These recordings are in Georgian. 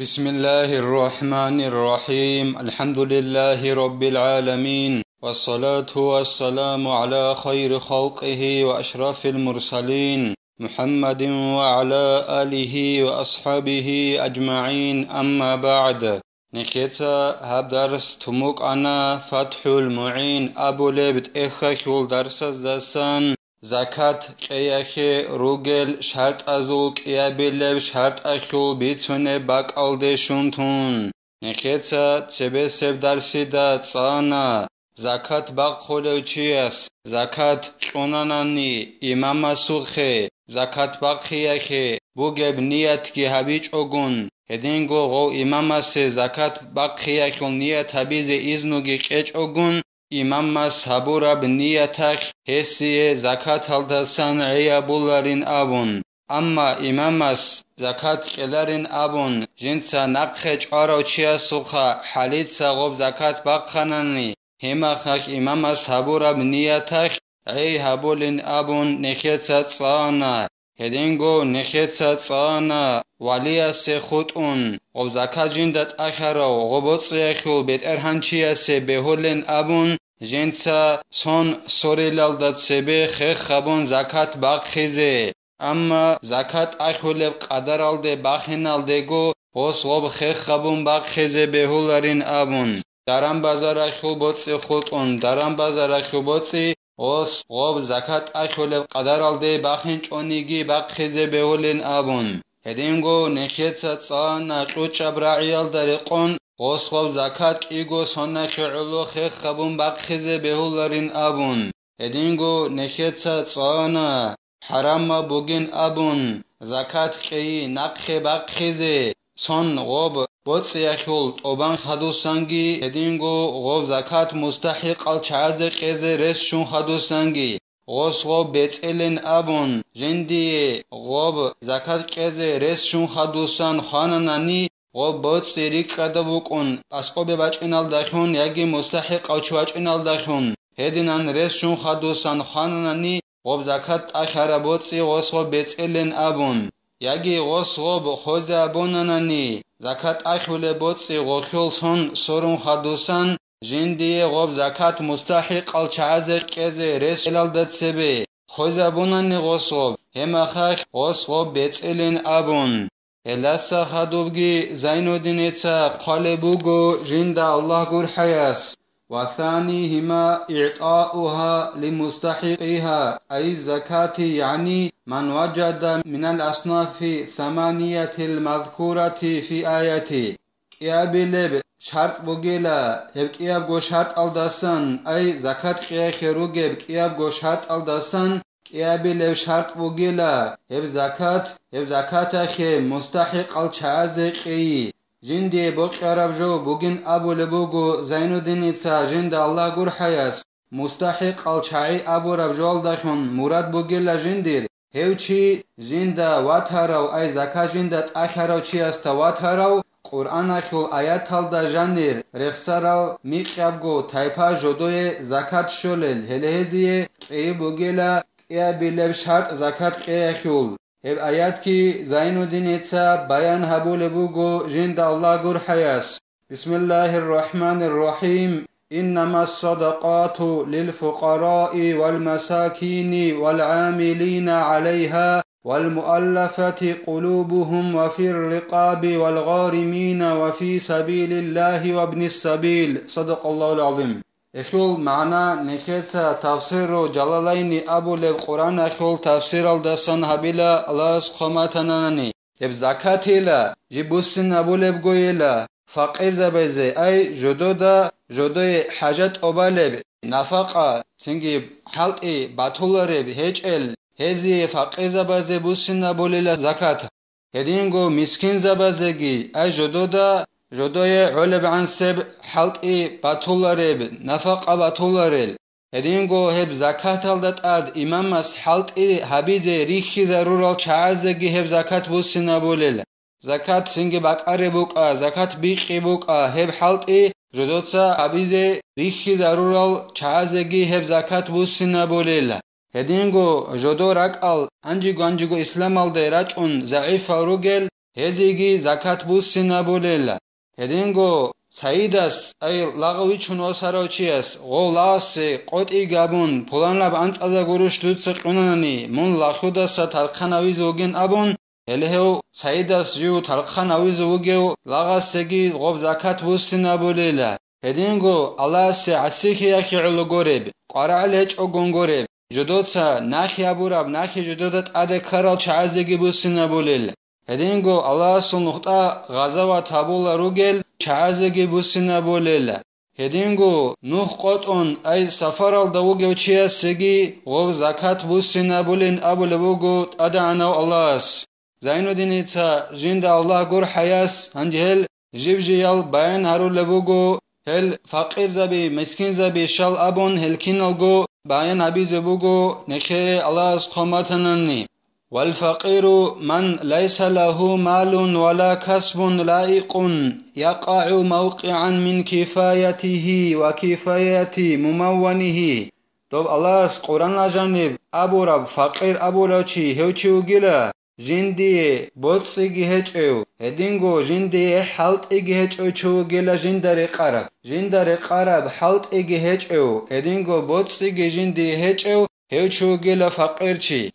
بسم الله الرحمن الرحيم. الحمد لله رب العالمين. والصلاة والسلام على خير خلقه وأشرف المرسلين محمد وعلى آله وأصحابه أجمعين. أما بعد نخيتا هبدرس تموك أنا فتح المعين. أبو لبت إخخول درس الزسان. ზაქათ კეიახე რუგელ შარტაზულ კიაბილევ შარტახულ ბიცვინე ბაკალდეშუნთუნ ნეხეცა ცებესევ დარსიდა წაანა ზაქათ ბაყხოლევჩიას ზაქათ ყონანანი იმამასუხე. ზაქათ ბაყხიახე ბუგებ ნიათგი ჰაბიჭოგუნ. ედინგო ღო იმამასე ზაქათ ბაყხიახილ ნიათ ჰაბიზე იზნუგი ყეჭოგუნ. იმამმა საბურაბ ნიათა ჰესიე ზაქათალდასან ღიაბულარინ აბონ, ამმა იმამას ზაქათ კელარინ აბონ, ჟინცა ნაყხე ჭვაროჩია სუხა ჰალიცა ღობ ზაქათ ბაყხანანი, ჰემახახ იმამას საბურაბ ნიათა ე ჰაბოლინ აბონ ნეხეცა წაანა. ჰედინგო ნეხეცა წა̄ნა ვალიასე ხუტӀუნ, ობზაქაჯინდა ტაშარაო, ღობოწიახიულ ბეტერჰანჩიასე ბეჰოლენ აბუნ, ჟენცა სონ სორელალდაცებე ხეხაბონ ზაქათ ბაჴეზე. ამა ზაქათ ახოლებ ყადარალდე ბახენალდეგო ოს ღობ ხეხაბონ ბაყხეზე ბეჰოლარინ აბუნ. დარამბაზარახიულ ბოწი ხუტუნ, დარამბაზარახიულ ბოწი ოსყობ-ზაქათ ახოლე ყადარალდე ბახენჭონიგი ბაჴეზე ბეოლენ აბონ. ჰედინგო ნეხეცა წანა ყუჭა ბრაიალდარე ყონ ოსყობ-ზაქათ კიგო სონა ხეულო ხეხაბონ ბაყხეზე ბეოლარინ აბონ. ჰედინგო ნეხეცა წანა ჰარამა ბოგენ აბონ ზაქათ ყეი ნაყხე ბაყხეზე სონ ღობ გოწიახიოლ ტობან ხადოსანგი ედინგო ღო ზაკათ მუსტაჰიყალ ჩააზე ყეზე რეს შუნ ხადოსანგი ღოსღო ბეწელენ აბონ ჟენდიე ღობ ზაკათ ყეზე რეს შუნ ხადოსან ხანანანი ღო ბოწერი ყადავუკონ პასყობე ვაჭინალ დახონ იაგი მუსტაჰიყალ ჩვაჭინალ დახონ ჰედინან რეს შუნ ხადოსან ხანანანი ღობ ზაკათ ტახარა ბოწი ღოსღო ბეწელენ აბონ იაგი ღოსღო ხოზე აბონანანი ზაქათა̈ხუ̂ილე ბოწი ღოხუ̂ილს-ჰონ სორუ̂მ ხადუ̂სან, ჟინდიე ღობ ზაქათ მუსტაჰიყალ ჩა̄ზე კეზე რეს ელალდაცებე, ხოზაბუნანი ღოსღობ, ჰემახა̈ხ ღოსღობ ბეწილინ აბონ. ელასა ხადუბგი ზაინოდინეცა ყალე ბუგო ჟინდა ალლაჰ გურჰაჲას. وثانيهما إعطاؤها لمستحقها أي الزكاة يعني من وجد من الأصناف ثمانية المذكورة في آية. قيابلب شرط بوگيلا هب قياب گو شرط الدسن أي زكاة قيا خيروگب قياب گو شرط الدسن قيابلب شرط بوگيلا هب زكاة هب زكاة خي مستحق الچازقي Жинде боқарабжо бугин Абу Лебугу Зайнудиница жинде Аллах гурҳаяс. Мустаҳиқ алчаи Абу Рабжол дахун мурад бугила жиндир. Хевчи жинда ватҳарав ай зака жинда тахарав чи аста ватҳарав Қуръанахил аят талда жанир рехсарал миқябго тайпа жодое закат шолел хелезие қи бугела қия билев шарт закат қияхил Heb ayat بيان Zaynuddin بوغو جند الله غور حياس بسم الله الرحمن الرحيم إنما الصدقات للفقراء والمساكين والعاملين عليها والمؤلفة قلوبهم وفي الرقاب والغارمين وفي سبيل الله وابن السبيل صدق الله العظيم ეშოლ მაანა ნეშეს თავსერო ჯალალაინი აბოლევ ყურანა ეშოლ თავსერალდასან ჰაბილა ალას ხომათანანანი ებ ზაკათილა ჯიბუსინ აბოლევ გოილა ფაყირზაბეზე აი ჟოდოდა ჟოდოე ჰაჯატ ობალებ ნაფაყა სინგი ჰალტი ბათულარებ ჰეჭელ ჰეზი ფაყირზაბაზე ბუსინ აბოლილა ზაკათ ედინგო მისკინზაბაზეგი აი ჟოდოდა ჟოდოე ულებ ანსებ ჰალკი ბათულარებ ნაფაყა ბათულარელ. ედინგო ჰებ ზაკათალ და ტად იმამას ჰალტი ჰაბიზე რიხი ზარურალ ჩააზეგი ჰებ ზაკათ ბუსინაბულელ ზაკათ სინგე ბაკარებუკა ზაკათ ბიყიბუკა ჰებ ჰალტი ჟოდოცა ჰაბიზე რიხი ზარურალ ჩააზეგი ჰებ ზაკათ ბუსინაბულელ ედინგო ჟოდო რაკალ ანჯიგო ანჯიგო ისლამალდე რაჭუნ ზაიფა როგელ ეზიგი ზაკათ ბუსინაბულელ ჰედინგო საიდას აი ლაღვიჩუნ ოსაროჩიას ღოლასე ყოტი გაბონ ფულანაბ ანწაზა გურუშ დუცე ყუნანი მონ ლახუდასა თარხანავის ოგენ აბონ ელეჰო საიდას ჟუ თარხანავის ოგეო ლაღასეგი ღობ ზაკათ ვუსინაბულელა ჰედინგო ალასე ასიხი ახი ულგორებ ყარალე ჭოგონგორებ ჟოდოცა ნახი აბურაბ ნახი ჟოდოდა ტადე ქაral ჩაზეგი ვუსინაბულელა ედინგო ალასო ნუხტა ღაზავა თაბულა რუგელ ჩააზეგი ბუსინაბოლელა ჰედინგო ნუხ ყოტონ აი საფარალ დაუგე ჩიასეგი ღობ ზაკათ ბუსინაბოლენ აბულებუგო ტადანა ალას ზაინუდინიცა ჟინდა ალლაჰ გურ ჰაიას ანჯელ ჟიბჟიალ ბაიან ჰარულებუგო ჰელ ფაყირ ზაბი მისკინ ზაბი შალ აბონ ჰელკინალგო ბაიან აბიზებუგო ნეხე ალას ხომათანანი والفقير من ليس له مال ولا كسب لائق يقع موقعا من كفايته وكفاية ممونه. دب الله قرآن لجانب أبو رب فقير أبو ربشي هوشي وقلا جندي بوتس إجهجو هدينغو جندي حلت إجهجو شو قلا جندري قرب. جندري قرب حلت إجهجو هدينغو بوتس إجهجندي هجو هوشي فقيرشي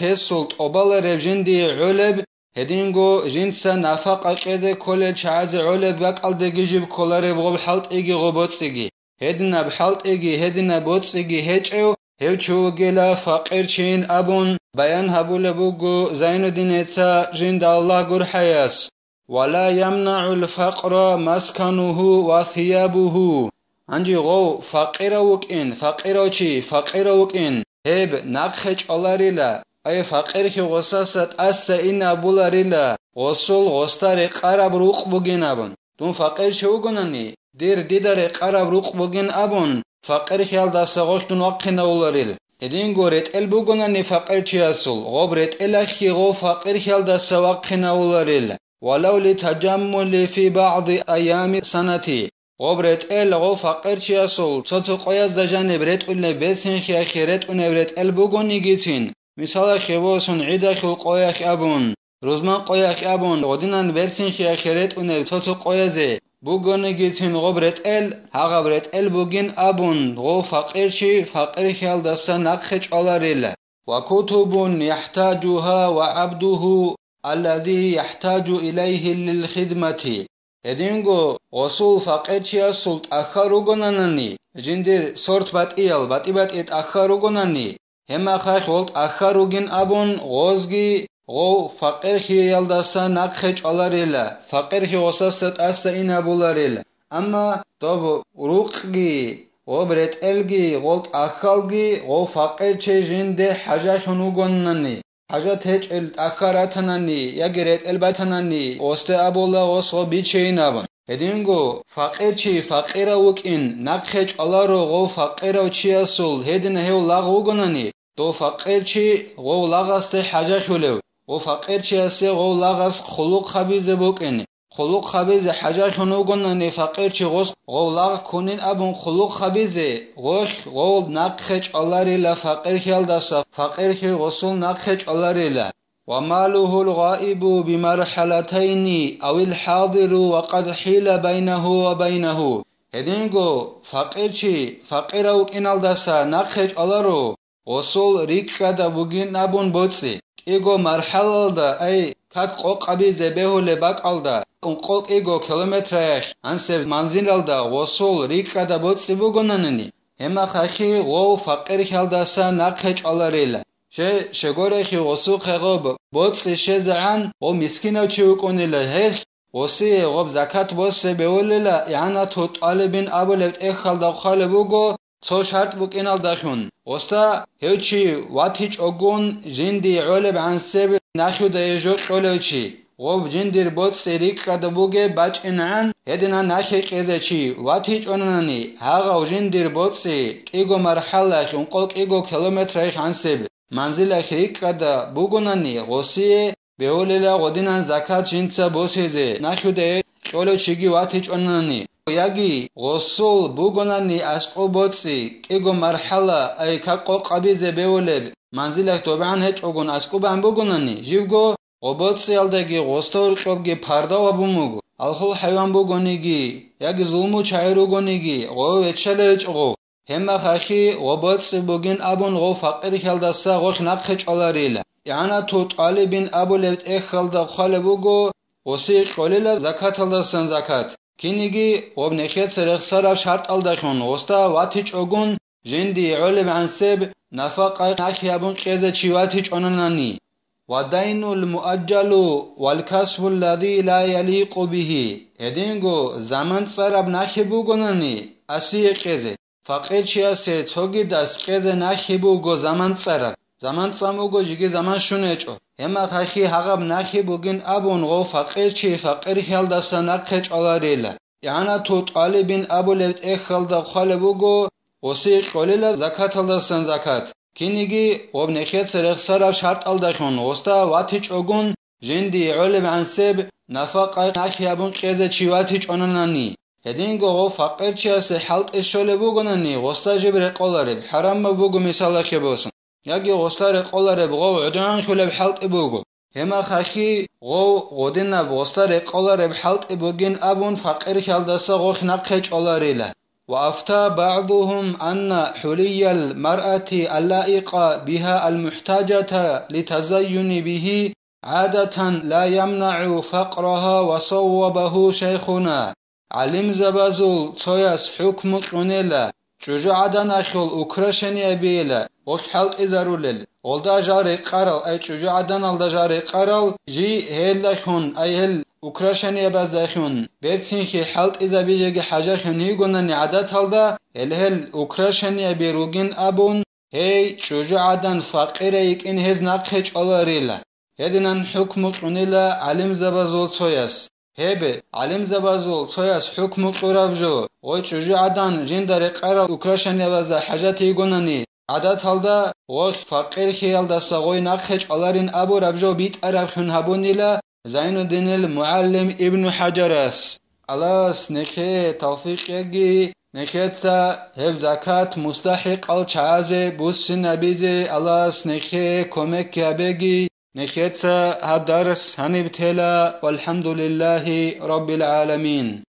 هسولت اوبالرب جندی علب هدینگو جنسا نفق اقیده کل چعز علب بقل دگی جیب کولارب غوب حلت اگی غوبوتس اگی هدنا بحلت اگی هدنا بوتس اگی هچو هوچو گلا فقیر چین ابون بیان هبول بوگو زین الدین اتا جند الله گر حیاس ولا يمنع الفقر مسكنه وثيابه ანჯი ღო ფაყირა უკინ ფაყიროჩი ფაყირა უკინ ჰებ ნახე ჭოლარილა აი ფაყირხი ღოსასა ტასა ინა ბულარილა ღოსულ ღოსტარი ყარაბ რუყ ბუგინაბონ დუნ ფაყირ შეუგონანი დერ დიდარე ყარაბ რუყ ბუგინ აბონ ფაყირხი ალდასა ღოშტუნ ვაყინა ულარილ ედინ გორეთ ელბუგონანი ფაყირჩი ასულ ღობრეთ ელახი ღო ფაყირხი ალდასა ვაყინა ულარილ ولو لتجمل في بعض أيام سنتي ღობრეთ ელღო ფაყერჩიასულ ცოცო ყოიას დაჟანებ რეტყილნე ბესენ ხიახი რეტყუნე რეტელ ბუგონი გიცინ მისალა ხევოსუნ იდახილ ყოიახი აბუნ როზმან ყოიახი აბუნ ოდინან ბერცინ ხიახი რეტყუნე ცოცო ყოიაზე ბუგონი გიცინ ღობრეთ ელ ჰაღაბრეთ ელ ბუგინ აბუნ ღო ფაყერჩი ფაყერი ხალ დასა ნახე ჭოლარელა وكتب يحتاجها وعبده الذي يحتاج إليه للخدمة эдинго осул фақечия султ ахха ругонанани жиндир сорт батиял батибат эт ахха ругонани ҳемаха холт ахха ругин абун ғозги ғов фақирхи ялдаса нақхеч аларела фақирхи осасат асса ина буларела амма доб руқги ғобрет элги ғолт ахалги ғов фақече жинде ҳажахун угоннани ჰ̦ა́შატე́ჭაჲლო̆ ტახარათანა́ნი, ჲაგე̆ რე́ტ'ელბათანა́ნი ო́სდა́ჸაბოლა́ღოს ღო ბიჩე́ჲინა́ვან, ედინგო ფაყირჩი ფაყირა́ვუკინ ნაჴე ჭალარო ღო ფაყირა́ვჩიასოლო̆ ჰ̦აჲდნა́-ჰ̦ევ ლაღ-უ́გონანი, დო ფაყირჩი ღო́ვ ლაღასტე ჰ̦ა́ჯახჲულევ, ო ფაყირჩიასე ღო́ვ ლაღას ხულუ́ ჴაბიზებოკინ, ხოლო ხაბეზე ჰაჯა ხონოგონანე ფაყერჩი ღოს ღოლაღ ქონენ აბონ ხოლო ხაბეზე ღოშ ღოლ ნაკხე ჭალარელა ფაყერხალდასა ფაყერხე ღოსულ ნაკხე ჭალარელა وماله الغائب بمرحلتين أو الحاضر وقد حيل بينه وبينه هدينغو فقيرشي فقيرا وكينالداسا ناخج ألارو وصول ريكا دا بوغين أبون بوتسي إيغو مرحلة أي თათყოყაბიძე ბეჰოლე ბაკალდა ყოყიგო ქილომეტრაშ ანსევ მანზინალდა ვოსულ რიკადა ბოწიბო გონანენი ემახახი ღო ფაყერხალდასა ნახეჭალარელა შე შეგორეხი ოსუ ხეღობ ბოწი შეზან ო მისკინავჩი უკონელა ჰეხ ოსი ღობ ზაკათ ბოსე ბეოლელა ანა თოტალებენ აბოლებთ ეხალდა ხალებუგო ცო შარტ ბუკინალ დახუნ ოსთა ჰევჩი ვათი ჭოგონ ჟინდი ოლებ ანსებ ნახი̆უდ ჟოკჲოლეჩი, ღობ-ჯინდირ ბოწსი-რიკყადბუგე ბაჭინღან ედნა ნახიყეზეჩი, ვათიჭონნანი ჰა́ღავ ჯინდირ ბოწსი კიგო მარჰ̦ალლახ უ̂ნკъოლ კიგო ქილომეტრაიხ ანსიბ, მანზილახ რიკყადა ბუგონანი ღოსიე ბე́ოლელა ღოდინან ზაქა́თ ჯინდსა ბოსი́ზე, ნახი̆უდ ჭოლოჩიგი ვათიჭონნანი яги гъосул бугонани ашкъо боцӀи кӀиго мархӀала айкакъо кьабизе беулеб 만질학도반 했조곤 아스코반 보고나니 живго ობოციალდეგი ღოსთორყობგი ფარდავა ბუმუგო ალხულ ჰაივან ბოგონიგი яг ზულმუ ჩაიროგონიგი ღო ეჩელეჭღო ჰემა ხახი ობოცი ბოგინ აბონ ღო ფაყირი ხალდასა ღო ხნახე ჭოლარილა ანა თუ ტალიბინ აბულებთ ეხალდა ხალებუგო ოსი ყოლილა ზაკათალდასან ზაკათ კინიგი ობნეხეთ რეხსარავ შარტალდახონ ოსთა ვათი ჭოგონ серехсарав шарт алдахун оста ватич огун жинди улим ансеб нафақа нахиябун қезе чиватич онанани ودين المؤجل والكسب الذي لا يليق به ედინგო ზამან წარაბ ნახებუ გონანი ასი ეყეზე ფაყეჩია სე ცოგიდას ყეზე ნახებუ გო ზამან წარაბ ზამან წამუგო ჯიგი ზამან შუნეჭო ემა ხახი ჰაღაბ ნახებუ გინ აბუნ ღო ფაყეჩი ფაყერი ჰალდასა ნახეჭ ალარელა яна ту талибин абулевт ოსიყველელა ზაქათალდასან ზაქათ. ქინიგი ობნეხეთ სერეხსარა შარტალდახონ ოსთა ვათი ჭოგონ ჟენდი ეოლებ ანსებ ნაფაყა ნახიაბონ ყეზე ჩივათი ჭონანანი ედინგო ფაყერჩიასე ჰალტეშოლებო გონანი ოსტაჯებრე ყოლარებ ჰარამმა ბოგო მისალახებოსან იაგი ოსტარე ყოლარებ ღო უდან ხულებ ჰალტებოგო ემა ხახი ღო ღოდენა ოსტარე ყოლარებ ჰალტებოგენ აბონ ფაყერ ჰალდასა ღო ხნაყე ჭოლარელა хахи го година остаре қолареб халт бугин абун фақир халдаса го хинаққе чоларила وأفتى بعضهم أن حلي المرأة اللائقة بها المحتاجة لتزين به عادة لا يمنع فقرها وصوبه شيخنا علم زبازول تويس حكم قنيلا جوجعدان أخيل أكرشني أبيلا وحلق إزارولل олда жари қарал ай чужадан алда жари қарал жи хеллахун ай хел უკრაშენიებაზეხიუნ ბერცინხი ჰალტიზა ბიჟეგი ჰაჟახენ იგონანი ადათალდა ელჰელ უკრაშენიები რუგინ აბუნ ჰეი ჩუჯაადან ფაყირე იკინ ჰეზ ნაკხე ჭოლარელა ედინან ჰუკმუ ყუნილა ალიმზაბაზოლ ცოიას. ჰებე ალიმზაბაზოლ ცოიას ჰუკმუ ყურავჟო ო ჩუჯაადან ჯინდარე ყარა უკრაშენიებაზა ჰაჟათი იგონანი. ადათალდა ო ფაყირ ჰიალდა საგოი ნაკხე ჭოლარინ აბო რავჟო ბიტ არავხუნ ჰაბონილა زين الدين المعلم ابن حجرس خلاص نكي توفيق يجي نكيتا هف زكاة مستحق أو الشعازي بوس نبيزي خلاص نكي كوميك يبيجي نكيتا هالدرس هنبتلا والحمد لله رب العالمين